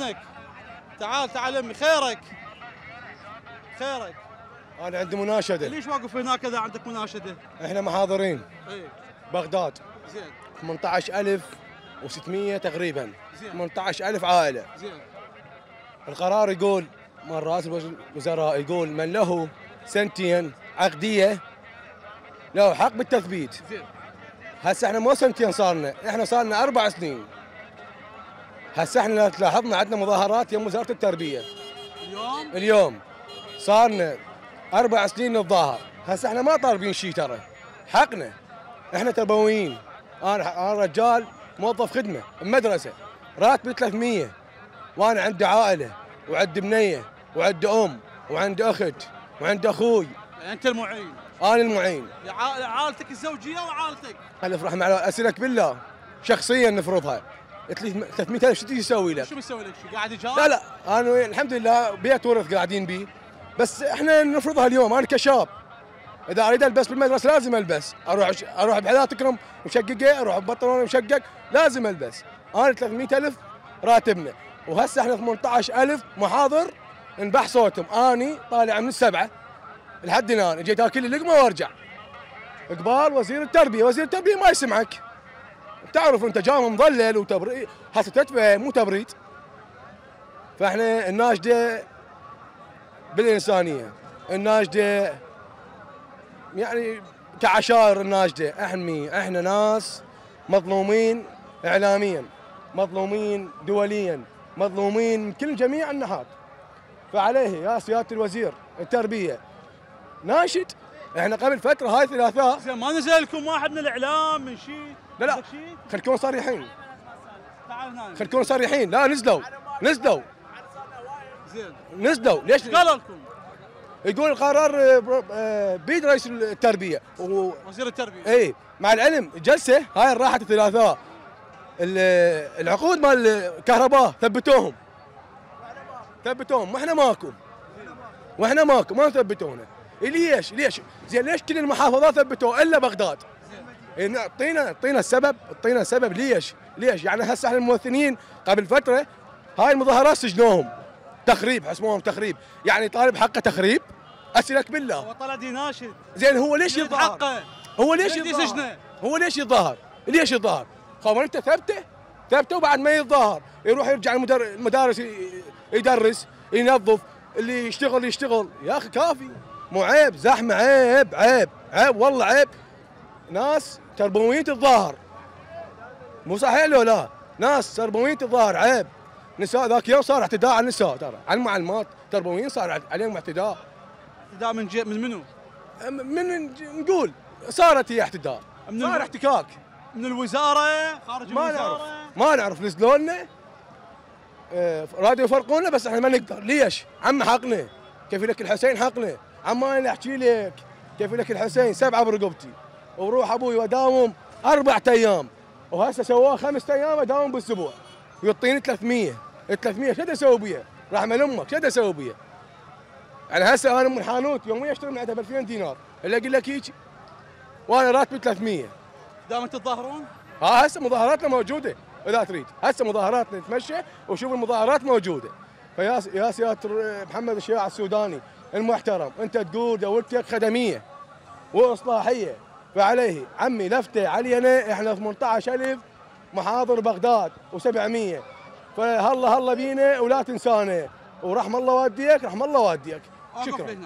شلونك؟ تعال تعال أمي خيرك. خيرك. أنا عندي مناشدة. ليش واقف هناك إذا عندك مناشدة؟ إحنا محاضرين. اي بغداد. زين. 18600 تقريبا. زين. 18000 عائلة. زين. القرار يقول مال رئيس الوزراء يقول من له سنتين عقدية له حق بالتثبيت. زين. هسه إحنا مو سنتين صارنا إحنا صارنا أربع سنين. هسه إحنا تلاحظنا عندنا مظاهرات يوم وزارة التربية. اليوم؟ اليوم. صارنا أربع سنين نتظاهر. هسه إحنا ما طالبين شيء ترى. حقنا. إحنا تربويين. أنا أنا رجال موظف خدمة بمدرسة. راتبي 300 وأنا عندي عائلة وعندي بنيه وعندي أم وعندي أخت وعندي أخوي. أنت المعين. أنا المعين. عائلتك الزوجية وعائلتك. ألف رحمة على اسالك بالله شخصيا نفرضها. 300000 شو تجي تسوي لك؟ شو بيسوي لك قاعد يجار لا لا أنا الحمد لله بيت ورث قاعدين بيه بس إحنا نفرضها اليوم أنا كشاب. إذا أريد ألبس بالمدرسة لازم ألبس. أروح أروح بحذاء تكرم مشققه أروح ببنطلون مشقق لازم ألبس. أنا 300000 راتبنا وهسه إحنا 18000 محاضر انبح صوتهم. أني طالع من السبعة. لحد الآن جيت أكل لقمة وأرجع. إقبال وزير التربية. وزير التربية ما يسمعك. تعرف انت جاي مضلل وتبريد. هسه تتفهم مو تبريد. فاحنا الناشدة بالإنسانية. الناشدة يعني كعشائر الناشدة. احمي إحنا ناس مظلومين اعلاميا مظلومين دوليا مظلومين من كل جميع الناحيات. فعليه يا سيادة الوزير التربية. ناشد إحنا قبل فترة هاي ثلاثاء. زين ما نزل لكم واحد من الإعلام من شيء لا لا. نكون صريحين تعال هنا. نكون صريحين لا نزلوا. نزلوا. زين. نزلوا. ليش؟ قالوا لكم. يقول القرار آه، آه، بيد رئيس التربية. و... وزير التربية. اي مع العلم جلسة هاي راحت الثلاثاء ال- العقود مال الكهرباء ثبتوهم. ثبتوهم. وإحنا ماكو. وإحنا ماكو. ما ثبتونا. ليش؟ ليش؟ زين ليش كل المحافظات ثبتوه إلا بغداد؟ أعطينا أعطينا السبب أعطينا السبب ليش؟ ليش؟ يعني هسه إحنا الممثلين قبل فترة هاي المظاهرات سجنوهم. تخريب حسبوهم تخريب. يعني طالب حقه تخريب؟ اسالك بالله. هو طلع دي ناشد. زين هو ليش يتظاهر حقه. هو ليش يسجنه؟ هو ليش يتظاهر ليش يتظاهر خبر أنت ثبته؟ ثبته وبعد ما يتظاهر يروح يرجع. المدارس يدرس ينظف اللي يشتغل يشتغل. يا أخي كافي. مو عيب زحمة عيب عيب عيب والله عيب. ناس تربويين تتظاهر مو صحيح لو لا؟ ناس تربويين تتظاهر عيب. نساء ذاك يوم صار اعتداء على النساء ترى. على المعلمات تربويين صار عليهم اعتداء. اعتداء من جي من منو؟ من نقول. صارت هي اعتداء. من صار احتكاك. من الوزارة خارج ما الوزارة. نعرف. ما نعرف نزلوا لنا آه، رادوا يفرقونا بس إحنا ما نقدر. ليش؟ عم حقنا كيف لك الحسين حقنا عم أنا أحكي لك كيف لك الحسين سبعة برقبتي وروح أبوي واداوم أربع أيام وهسه سواه خمس أيام أداوم بالاسبوع يعطيني 300 ال 300 شو أسوي بيها؟ رحمه أمك شو أسوي بيها؟ يعني هسه أنا من حانوت يوميا أشتري من عندها ب 2000 دينار اللي أقول لك هيك وأنا راتبي 300 دائما تتظاهرون ها هسه مظاهراتنا موجودة إذا تريد. هسه مظاهراتنا نتمشى وشوف المظاهرات موجودة. فيا يا سيادة محمد الشياع السوداني المحترم انت تقول دولتك خدمية وإصلاحية. فعليه عمي لفته علينا إحنا 18000 محاضر بغداد و700 فهلا هلا بينا ولا تنسانا. ورحم الله والديك رحم الله والديك. شكرا.